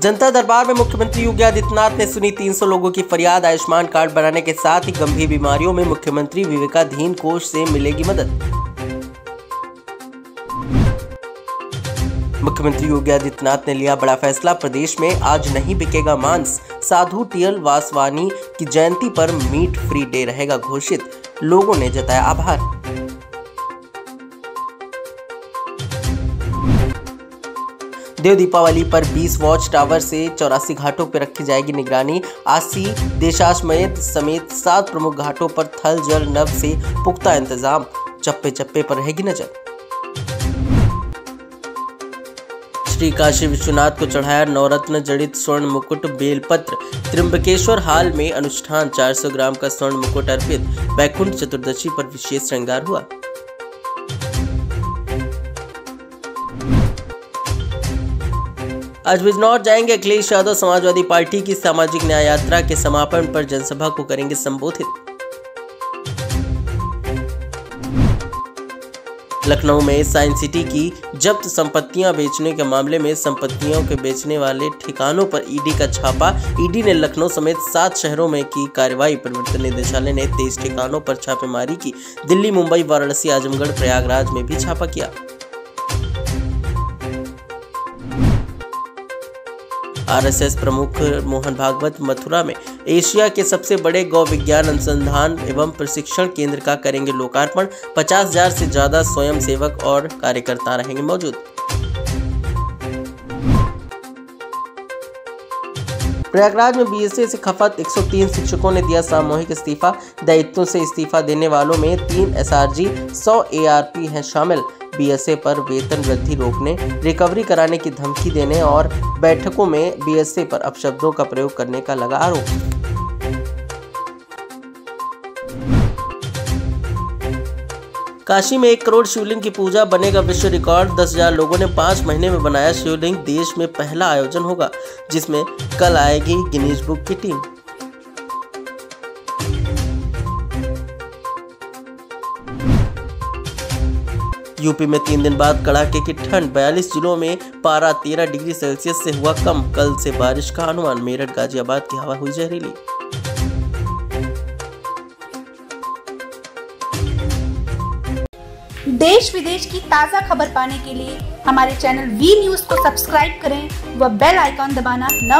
जनता दरबार में मुख्यमंत्री योगी आदित्यनाथ ने सुनी 300 लोगों की फरियाद। आयुष्मान कार्ड बनाने के साथ ही गंभीर बीमारियों में मुख्यमंत्री विवेकाधीन कोष से मिलेगी मदद। मुख्यमंत्री योगी आदित्यनाथ ने लिया बड़ा फैसला, प्रदेश में आज नहीं बिकेगा मांस। साधु टीएल वासवानी की जयंती पर मीट फ्री डे रहेगा घोषित। लोगों ने जताया आभार। देव दीपावली पर 20 वॉच टावर से चौरासी घाटों पर रखी जाएगी निगरानी। आसी देशाश्मयत समेत सात प्रमुख घाटों पर थल, जल नव से पुख्ता इंतज़ाम। चप्पे चप्पे पर रहेगी नज़र। श्री काशी विश्वनाथ को चढ़ाया नवरत्न, जड़ित स्वर्ण मुकुट, बेलपत्र। त्रिम्बकेश्वर हाल में अनुष्ठान 400 ग्राम का स्वर्ण मुकुट अर्पित। बैकुंठ चतुर्दशी पर विशेष श्रृंगार हुआ। आज बिजनौर जाएँगे, अखिलेश यादव समाजवादी पार्टी की सामाजिक न्याय यात्रा के समापन पर जनसभा को करेंगे संबोधित। लखनऊ में साइंस सिटी की जब्त संपत्तियाँ बेचने के मामले में संपत्तियों के बेचने वाले ठिकानों पर ईडी का छापा। ईडी ने लखनऊ समेत सात शहरों में की कार्रवाई प्रवर्तन निदेशालय ने तेईस ठिकानों पर छापेमारी की। दिल्ली, मुंबई, वाराणसी, आजमगढ़, प्रयागराज में भी छापा किया। आरएसएस प्रमुख मोहन भागवत मथुरा में एशिया के सबसे बड़े गौ विज्ञान अनुसंधान एवं प्रशिक्षण केंद्र का करेंगे लोकार्पण। पचास हज़ार से ज़्यादा स्वयं सेवक और कार्यकर्ता रहेंगे मौजूद। प्रयागराज में बीएसए से खपत 103 शिक्षकों ने दिया सामूहिक इस्तीफा। दायित्वों से इस्तीफा देने वालों में तीन एसआरजी 100 एआरपी हैं शामिल। बीएसए पर वेतन वृद्धि रोकने, रिकवरी कराने की धमकी देने और बैठकों में बीएसए पर अपशब्दों का प्रयोग करने का लगा आरोप। काशी में एक करोड़ शिवलिंग की पूजा, बनेगा विश्व रिकॉर्ड, दस हज़ार लोगों ने पाँच महीने में बनाया शिवलिंग, देश में पहला आयोजन होगा, जिसमें कल आएगी गिनीज बुक की टीम। यूपी में तीन दिन बाद कड़ाके की ठंड। 42 जिलों में पारा 13 डिग्री सेल्सियस से हुआ कम। कल से बारिश का अनुमान। मेरठ, गाजियाबाद की हवा हुई जहरीली। देश विदेश की ताज़ा खबर पाने के लिए हमारे चैनल वी न्यूज़ को सब्सक्राइब करें व बेल आइकॉन दबाना न